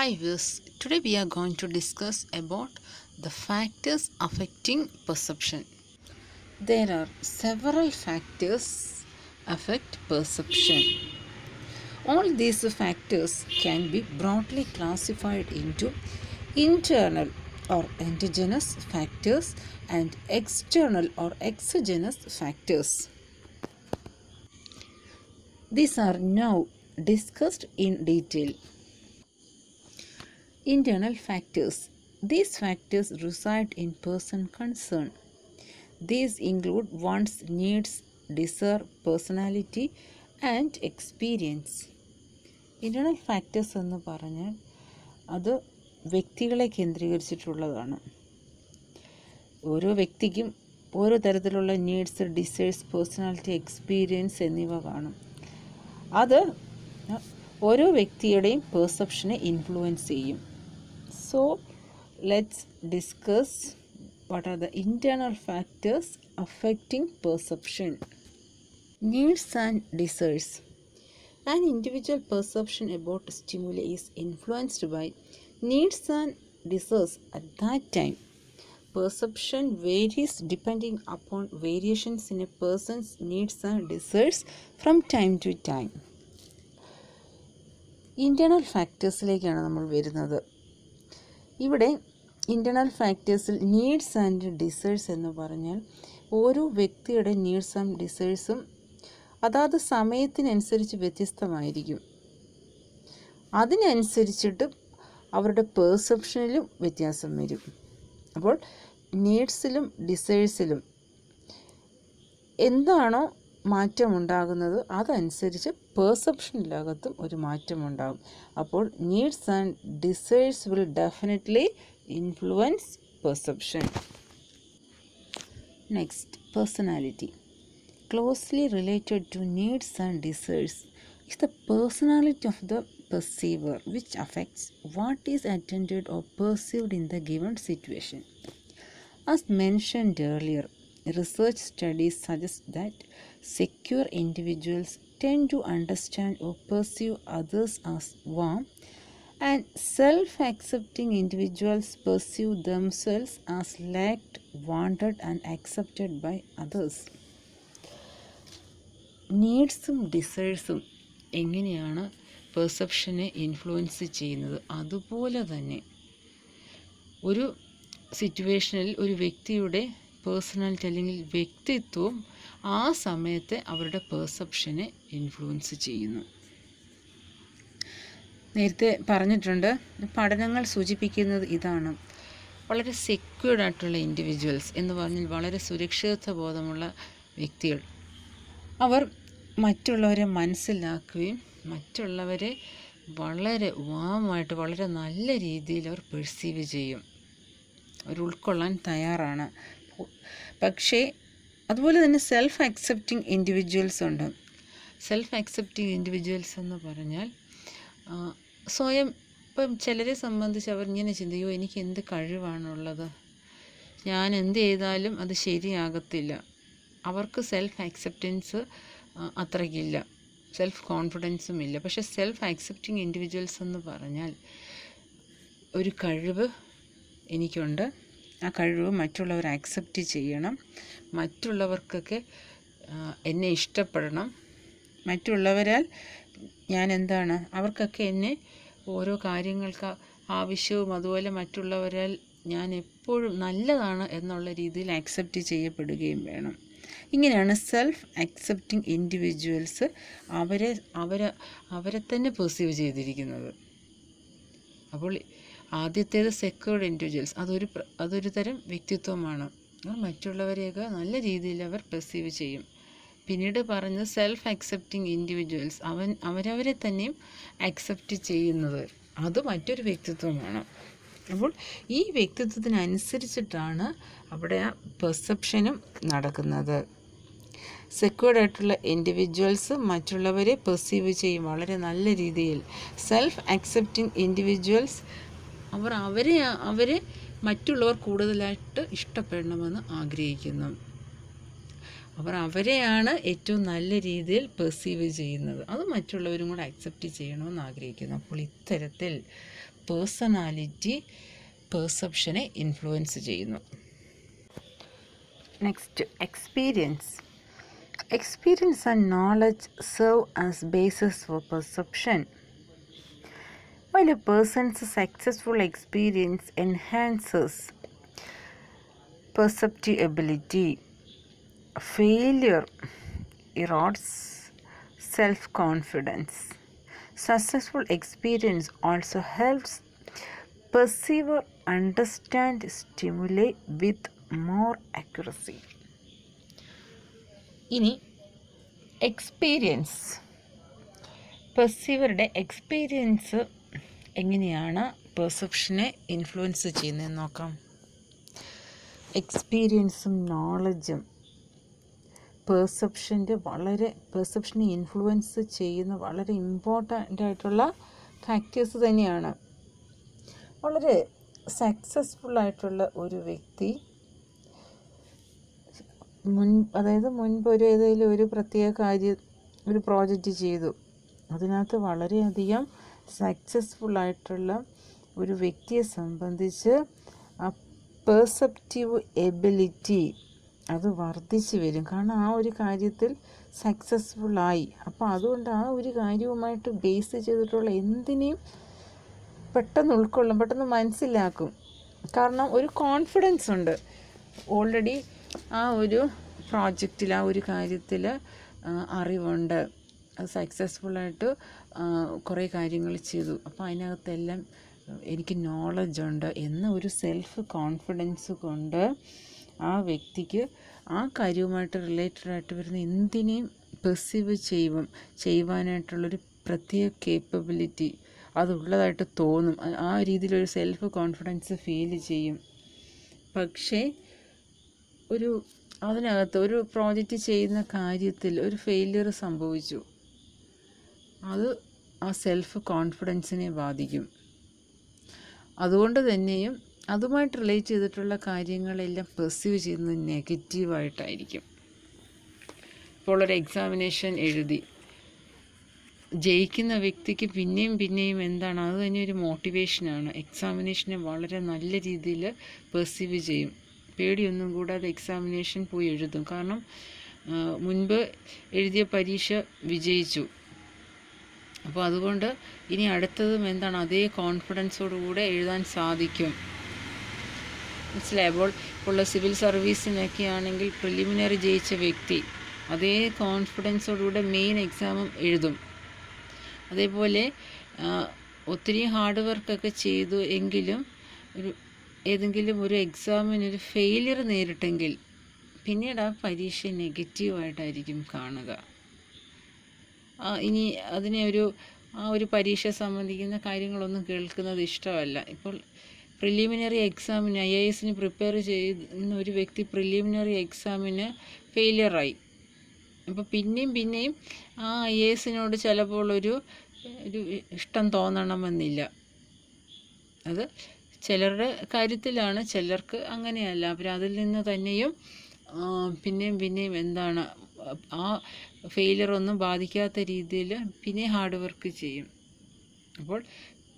Hi viewers, today we are going to discuss about the factors affecting perception. There are several factors affect perception. All these factors can be broadly classified into internal or endogenous factors and external or exogenous factors. These are now discussed in detail. Internal factors. These factors reside in person concern These include one's needs, desire, personality and experience internal factors എന്ന് പറഞ്ഞാൽ അത് വ്യക്തികളെ കേന്ദ്രീകരിച്ചിട്ടുള്ളതാണ്. ഓരോ വ്യക്തിക്കും ഓരോ തരത്തിലുള്ള needs desires personality experience എന്നിവ കാണും. അത് ഓരോ വ്യക്തിയുടെയും പെർസെപ്ഷനെ ഇൻഫ്ലുവൻസ് ചെയ്യും. So let's discuss what are the internal factors affecting perception needs and desires An individual perception about stimuli is influenced by needs and desires at that time. Perception varies depending upon variations in a person's needs and desires from time to time. Internal ഫാക്ടേഴ്സിലേക്കാണ് നമ്മൾ വരുന്നത് ഇവിടെ internal ഫാക്ടേഴ്സിൽ needs and desires എന്ന് പറഞ്ഞാൽ ഓരോ വ്യക്തിയുടെ needs ഡിസൈഴ്സും അതാത് സമയത്തിനനുസരിച്ച് വ്യത്യസ്തമായിരിക്കും. അതിനനുസരിച്ചിട്ട് അവരുടെ പെർസെപ്ഷനിലും വ്യത്യാസം വരും. അപ്പോൾ നീഡ്സിലും ഡിസേഴ്സിലും എന്താണോ മാറ്റം ഉണ്ടാകുന്നത് അതനുസരിച്ച് പേഴ്സെപ്ഷനിലകത്തും ഒരു മാറ്റം ഉണ്ടാകും അപ്പോൾ needs and desires will definitely influence perception next personality closely related to needs and desires is the personality of the perceiver, which affects what is attended or perceived in the given situation. As mentioned earlier, research studies suggest that secure individuals tend to understand or perceive others as warm, and self accepting individuals perceive themselves as liked, wanted, and accepted by others. നീഡ്സും ഡിസൈർസും എങ്ങനെയാണ് പെർസെപ്ഷനെ influence ചെയ്യുന്നത് അതുപോലെ തന്നെ ഒരു സിറ്റുവേഷനിൽ ഒരു വ്യക്തിയുടെ പേഴ്സണാലിറ്റി അല്ലെങ്കിൽ വ്യക്തിത്വവും ആ സമയത്തെ അവരുടെ പെർസെപ്ഷനെ ഇൻഫ്ലുവൻസ് ചെയ്യുന്നു. നേരത്തെ പറഞ്ഞിട്ടുണ്ട് പഠനങ്ങൾ സൂചിപ്പിക്കുന്നത് ഇതാണ്. വളരെ സെക്യൂർഡ് ആയിട്ടുള്ള ഇൻഡിവിജ്വൽസ് എന്ന് പറഞ്ഞാൽ വളരെ സുരക്ഷിതത്വ ബോധമുള്ള വ്യക്തികൾ. അവർ മറ്റുള്ളവരെ മനസ്സിലാക്കുകയും മറ്റുള്ളവരെ വളരെ വാമായിട്ട് വളരെ നല്ല രീതിയിൽ അവർ പെർസീവ് ചെയ്യും. അവർ ഉൾക്കൊള്ളാൻ തയ്യാറാണ്. പക്ഷേ അതുപോലെ തന്നെ സെൽഫ് അക്സെപ്റ്റിംഗ് ഇൻഡിവിജ്വൽസ് ഉണ്ട്. സെൽഫ് അക്സെപ്റ്റിംഗ് ഇൻഡിവിജ്വൽസ് എന്ന് പറഞ്ഞാൽ സ്വയം ഇപ്പം ചിലരെ സംബന്ധിച്ച് അവർ ഇങ്ങനെ ചിന്തയോ എനിക്ക് എന്ത് കഴിവാണുള്ളത്? ഞാൻ എന്ത് ചെയ്താലും അത് ശരിയാകത്തില്ല. അവർക്ക് സെൽഫ് ആക്സെപ്റ്റൻസ് അത്രയ്ക്കില്ല. സെൽഫ് കോൺഫിഡൻസും ഇല്ല. പക്ഷേ സെൽഫ് അക്സെപ്റ്റിംഗ് ഇൻഡിവിജ്വൽസ് എന്ന് പറഞ്ഞാൽ ഒരു കഴിവ് എനിക്കുണ്ട്. ആ കഴിവ് മറ്റുള്ളവർ ആക്സെപ്റ്റ് ചെയ്യണം. മറ്റുള്ളവർക്കൊക്കെ എന്നെ ഇഷ്ടപ്പെടണം. മറ്റുള്ളവരാൽ ഞാൻ എന്താണ്? അവർക്കൊക്കെ എന്നെ ഓരോ കാര്യങ്ങൾക്ക് ആവശ്യവും അതുപോലെ മറ്റുള്ളവരാൽ ഞാൻ എപ്പോഴും നല്ലതാണ് എന്നുള്ള രീതിയിൽ ആക്സെപ്റ്റ് ചെയ്യപ്പെടുകയും വേണം. ഇങ്ങനെയാണ് സെൽഫ് ആക്സെപ്റ്റിംഗ് ഇൻഡിവിജ്വൽസ് അവരെ അവരെ അവരെ തന്നെ പെർസീവ് ചെയ്തിരിക്കുന്നത്. അപ്പോൾ ആദ്യത്തേത് സെക്യൂർഡ് ഇൻഡിവിജ്വൽസ് അതൊരു അതൊരു തരം വ്യക്തിത്വമാണ്. മറ്റുള്ളവരെയൊക്കെ നല്ല രീതിയിൽ അവർ പെർസീവ് ചെയ്യും. പിന്നീട് പറഞ്ഞത് സെൽഫ് അക്സെപ്റ്റിംഗ് ഇൻഡിവിജ്വൽസ് അവൻ അവരവരെ തന്നെയും അക്സെപ്റ്റ് ചെയ്യുന്നത്. അത് മറ്റൊരു വ്യക്തിത്വമാണ്. അപ്പോൾ ഈ വ്യക്തിത്വത്തിനനുസരിച്ചിട്ടാണ് അവിടെ പെർസെപ്ഷനും നടക്കുന്നത്. സെക്യൂർഡ് ആയിട്ടുള്ള ഇൻഡിവിജ്വൽസ് മറ്റുള്ളവരെ പെർസീവ് ചെയ്യും. വളരെ നല്ല രീതിയിൽ. സെൽഫ് അക്സെപ്റ്റിംഗ് ഇൻഡിവിജ്വൽസ് അവർ അവരെ അവരെ മറ്റുള്ളവർ കൂടുതലായിട്ട് ഇഷ്ടപ്പെടണമെന്ന് ആഗ്രഹിക്കുന്നു. അവർ അവരെയാണ് ഏറ്റവും നല്ല രീതിയിൽ പെർസീവ് ചെയ്യുന്നത്. അത് മറ്റുള്ളവരും കൂടെ അക്സെപ്റ്റ് ചെയ്യണമെന്ന് ആഗ്രഹിക്കുന്നു. അപ്പോൾ ഇത്തരത്തിൽ പേഴ്സണാലിറ്റി പെർസെപ്ഷനെ ഇൻഫ്ലുവൻസ് ചെയ്യുന്നു. Next experience experience and knowledge serve as basis for perception While a person's successful experience enhances perceptive ability, failure erodes self confidence. Successful experience also helps perceiver understand stimuli with more accuracy. ഇനി experience പെർസീവറുടെ experience എങ്ങനെയാണ് പെർസെപ്ഷനെ influence ചെയ്യുന്നതെന്ന് നോക്കാം. എക്സ്പീരിയൻസും നോളജും പെർസെപ്ഷന്റെ വളരെ പെർസെപ്ഷനെ influence ചെയ്യുന്ന വളരെ ഇമ്പോർട്ടന്റ് ആയിട്ടുള്ള ഫാക്ടേഴ്സ് തന്നെയാണ്. വളരെ സക്സസ്ഫുൾ ആയിട്ടുള്ള ഒരു വ്യക്തി മുൻ അതായത് മുൻപ് ഒരു ഏതെങ്കിലും ഒരു പ്രത്യേക കാര്യം ഒരു പ്രോജക്റ്റ് ചെയ്തു. അതിനകത്ത് വളരെയധികം സക്സസ്ഫുൾ ആയിട്ടുള്ള ഒരു വ്യക്തിയെ സംബന്ധിച്ച് ആ പെർസെപ്റ്റീവ് എബിലിറ്റി അത് വർദ്ധിച്ചു വരും. കാരണം ആ ഒരു കാര്യത്തിൽ സക്സസ്ഫുള്ളായി അപ്പോൾ അതുകൊണ്ട് ആ ഒരു കാര്യവുമായിട്ട് ബേസ് ചെയ്തിട്ടുള്ള എന്തിനേയും പെട്ടെന്ന് ഉൾക്കൊള്ളും പെട്ടെന്ന് മനസ്സിലാക്കും. കാരണം ഒരു കോൺഫിഡൻസ് ഉണ്ട്. ഓൾറെഡി ആ ഒരു പ്രോജക്റ്റിൽ ആ ഒരു കാര്യത്തിൽ അറിവുണ്ട്. സക്സസ്ഫുള്ളായിട്ട് കുറേ കാര്യങ്ങൾ ചെയ്തു. അപ്പോൾ അതിനകത്തെല്ലാം എനിക്ക് നോളജ് ഉണ്ട് എന്ന ഒരു സെൽഫ് കോൺഫിഡൻസ് കൊണ്ട് ആ വ്യക്തിക്ക് ആ കാര്യവുമായിട്ട് റിലേറ്റഡ് ആയിട്ട് വരുന്ന എന്തിനേയും പെർസീവ് ചെയ്യുമ്പം ചെയ്യുവാനായിട്ടുള്ളൊരു പ്രത്യേക കേപ്പബിലിറ്റി അതുള്ളതായിട്ട് തോന്നും. ആ- ആ രീതിയിലൊരു സെൽഫ് കോൺഫിഡൻസ് ഫീൽ ചെയ്യും. പക്ഷേ ഒരു അതിനകത്ത് ഒരു പ്രോജക്റ്റ് ചെയ്യുന്ന കാര്യത്തിൽ ഒരു ഫെയിലിയർ സംഭവിച്ചു. അത് ആ സെൽഫ് കോൺഫിഡൻസിനെ ബാധിക്കും. അതുകൊണ്ട് തന്നെയും അതുമായിട്ട് റിലേറ്റ് ചെയ്തിട്ടുള്ള കാര്യങ്ങളെല്ലാം പെർസീവ് ചെയ്യുന്നത് നെഗറ്റീവായിട്ടായിരിക്കും ഇപ്പോൾ ഒരു എക്സാമിനേഷൻ എഴുതി. ജയിക്കുന്ന വ്യക്തിക്ക് പിന്നെയും പിന്നെയും എന്താണ്? അത് തന്നെ ഒരു മോട്ടിവേഷനാണ് എക്സാമിനേഷനെ വളരെ നല്ല രീതിയിൽ പെർസീവ് ചെയ്യും. പേടിയൊന്നും കൂടാതെ എക്സാമിനേഷൻ പോയി എഴുതും. കാരണം മുൻപ് എഴുതിയ പരീക്ഷ വിജയിച്ചു. അപ്പോൾ അതുകൊണ്ട് ഇനി അടുത്തതും എന്താണ്? അതേ കോൺഫിഡൻസോടുകൂടെ എഴുതാൻ സാധിക്കും. മനസ്സിലായി? അപ്പോൾ ഉള്ള സിവിൽ സർവീസിനൊക്കെ ആണെങ്കിൽ പ്രിലിമിനറി ജയിച്ച വ്യക്തി അതേ കോൺഫിഡൻസോടുകൂടെ മെയിൻ എക്സാമും എഴുതും. അതേപോലെ ഒത്തിരി ഹാർഡ് വർക്കൊക്കെ ചെയ്തു എങ്കിലും ഒരു ഏതെങ്കിലും ഒരു എക്സാമിന് ഒരു ഫെയിലിയർ നേരിട്ടെങ്കിൽ പിന്നീട് ആ പരീക്ഷ നെഗറ്റീവായിട്ടായിരിക്കും കാണുക. ഇനി അതിനെ ഒരു ആ ഒരു പരീക്ഷ സംബന്ധിക്കുന്ന കാര്യങ്ങളൊന്നും കേൾക്കുന്നത് ഇഷ്ടമല്ല. ഇപ്പോൾ പ്രിലിമിനറി എക്സാമിന് ഐ എ എസിന് പ്രിപ്പയർ ചെയ്യുന്ന ഒരു വ്യക്തി പ്രിലിമിനറി എക്സാമിന് ഫെയിലിയറായി അപ്പോൾ പിന്നെയും പിന്നെയും ആ ഐ എ എസിനോട് ചിലപ്പോൾ ഒരു ഒരു ഇഷ്ടം തോന്നണമെന്നില്ല. അത് ചിലരുടെ കാര്യത്തിലാണ് ചിലർക്ക് അങ്ങനെയല്ല. അവർ അതിൽ നിന്ന് തന്നെയും പിന്നെയും പിന്നെയും എന്താണ് ആ ഫെയിലിയർ ഒന്നും ബാധിക്കാത്ത രീതിയിൽ പിന്നെ ഹാർഡ് വർക്ക് ചെയ്യും. അപ്പോൾ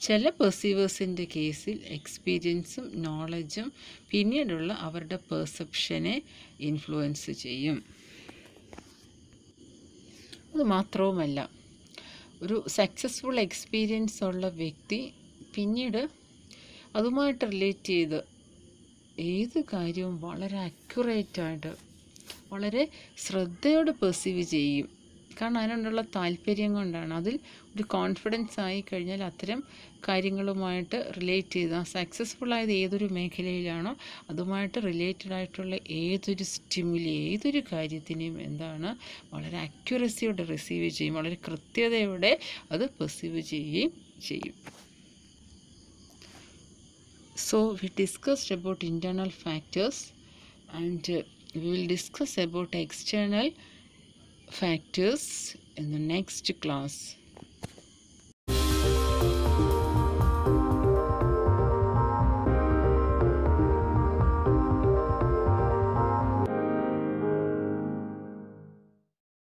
ചില പെർസീവേഴ്സിന്റെ കേസിൽ എക്സ്പീരിയൻസും നോളജും പിന്നീടുള്ള അവരുടെ പെർസെപ്ഷനെ ഇൻഫ്ലുവൻസ് ചെയ്യും. അത് മാത്രവുമല്ല ഒരു സക്സസ്ഫുൾ എക്സ്പീരിയൻസ് ഉള്ള വ്യക്തി പിന്നീട് അതുമായിട്ട് റിലേറ്റ് ചെയ്ത് ഏത് കാര്യവും വളരെ അക്യുറേറ്റായിട്ട് വളരെ ശ്രദ്ധയോടെ പെർസീവ് ചെയ്യും. കാരണം അതിനോടുള്ള താല്പര്യം കൊണ്ടാണ്. അതിൽ ഒരു കോൺഫിഡൻസ് ആയി കഴിഞ്ഞാൽ അത്തരം കാര്യങ്ങളുമായിട്ട് റിലേറ്റ് ചെയ്ത് ആ സക്സസ്ഫുൾ ആയത് ഏതൊരു മേഖലയിലാണോ അതുമായിട്ട് റിലേറ്റഡ് ആയിട്ടുള്ള ഏതൊരു സ്റ്റിമുലി ഏതൊരു കാര്യത്തിനെയും എന്താണ് വളരെ അക്യുറസിയോടെ റിസീവ് ചെയ്യും. വളരെ കൃത്യതയോടെ അത് പെർസീവ് ചെയ്യുകയും ചെയ്യും. So we discussed about internal factors uh, we will discuss about external factors in the next class.